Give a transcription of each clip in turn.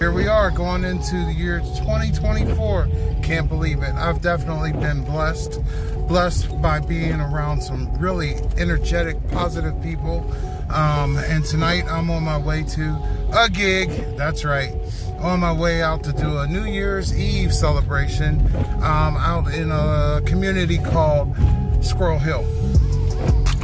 Here we are going into the year 2024. Can't believe it. I've definitely been blessed. Blessed by being around some really energetic, positive people. Um, and tonight I'm on my way to a gig. That's right. On my way out to do a New Year's Eve celebration um, out in a community called Squirrel Hill.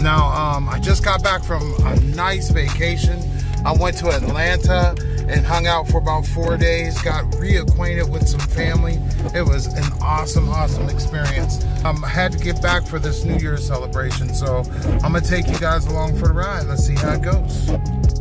Now, um, I just got back from a nice vacation. I went to Atlanta and hung out for about four days, got reacquainted with some family. It was an awesome, awesome experience. Um, I had to get back for this New Year's celebration, so I'm gonna take you guys along for the ride. Let's see how it goes.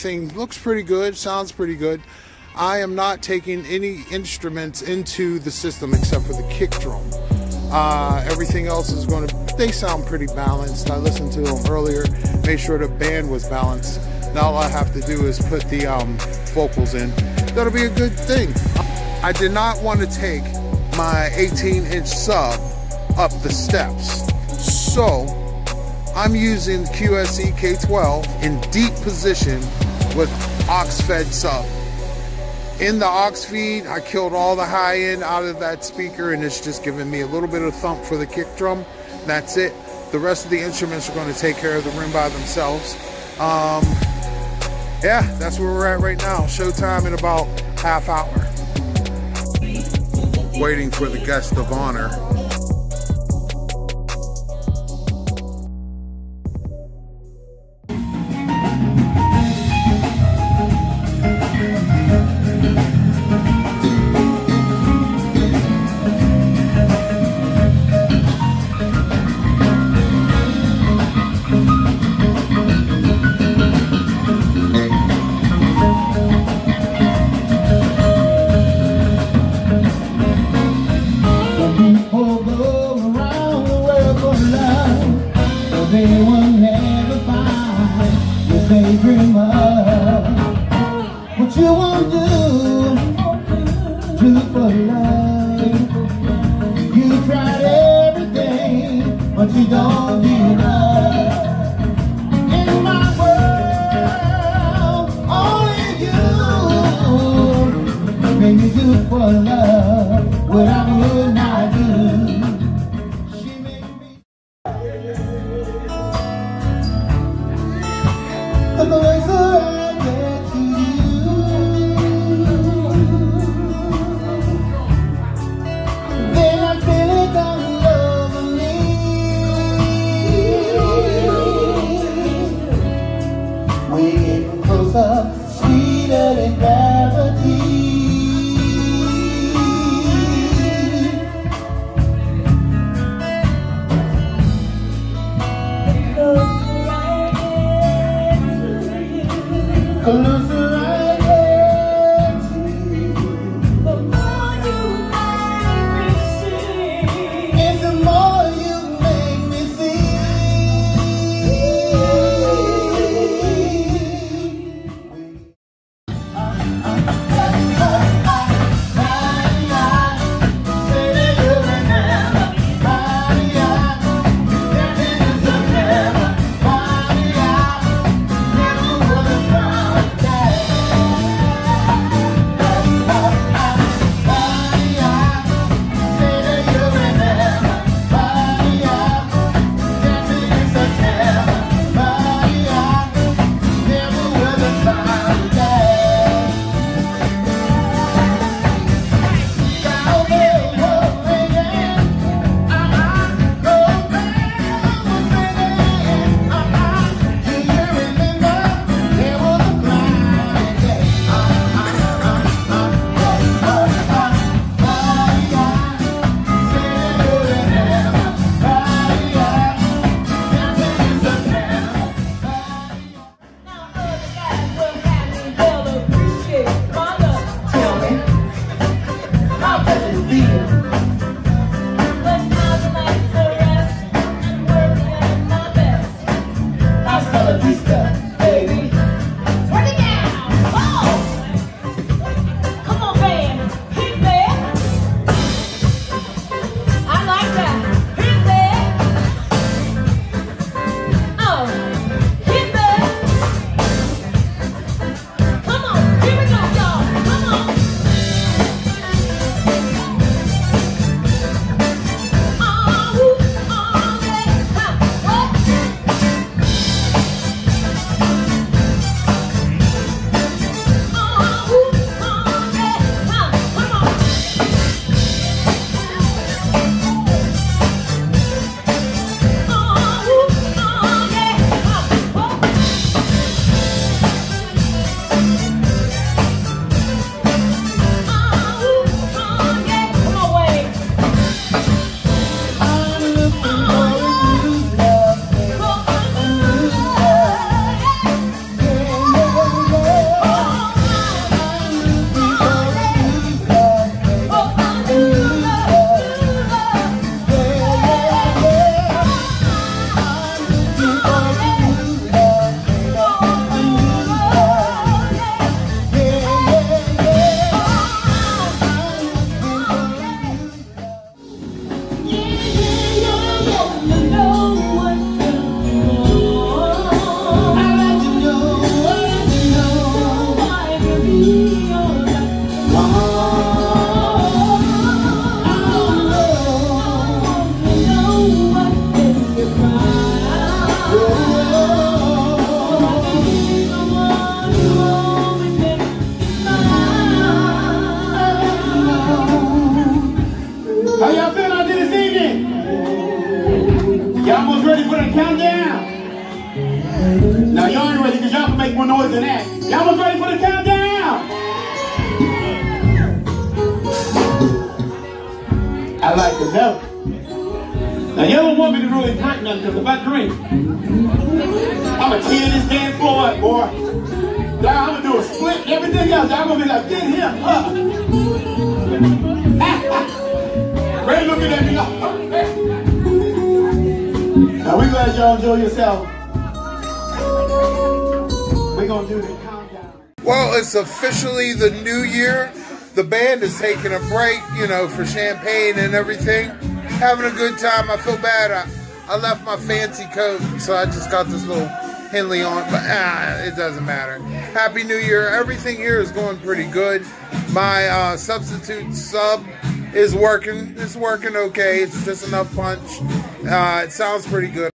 Everything looks pretty good, sounds pretty good. I am not taking any instruments into the system except for the kick drum. Uh, everything else is going to, they sound pretty balanced. I listened to them earlier, made sure the band was balanced. Now all I have to do is put the um, vocals in. That'll be a good thing. I did not want to take my 18 inch sub up the steps. So I'm using QSC K12 in deep position with aux fed sub. In the aux feed, I killed all the high end out of that speaker and it's just giving me a little bit of thump for the kick drum. That's it. The rest of the instruments are going to take care of the room by themselves. Um, yeah, that's where we're at right now. Showtime in about half hour. Waiting for the guest of honor. closer This evening. Y'all almost ready for the countdown? Now y'all ain't ready because y'all can make more noise than that. Y'all almost ready for the countdown? I like the devil. Now you don't want me to really drink nothing because if I drink, I'ma tear this damn floor up, boy. Now I'ma do a split, everything else. I'm gonna be like, get him up. Now we glad y'all enjoy yourself. We gonna do the countdown. Well, it's officially the new year. The band is taking a break, you know, for champagne and everything. Having a good time. I feel bad. I, I left my fancy coat, so I just got this little Henley on, but ah, it doesn't matter. Happy New Year. Everything here is going pretty good. My uh, substitute sub is working. It's working okay. It's just enough punch. Uh, it sounds pretty good.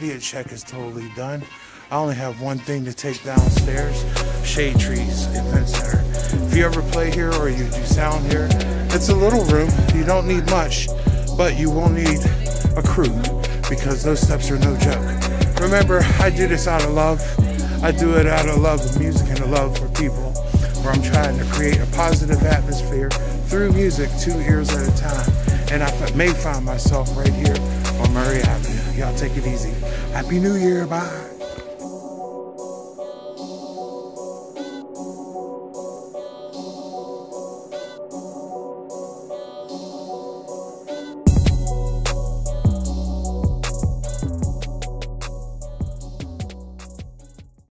Check is totally done. I only have one thing to take downstairs, Shade Trees Event Center. If you ever play here or you do sound here, it's a little room. You don't need much, but you will need a crew because those steps are no joke. Remember, I do this out of love. I do it out of love of music and a love for people, where I'm trying to create a positive atmosphere through music, two ears at a time. And I may find myself right here on Murray Avenue. Y'all take it easy. Happy New Year. Bye.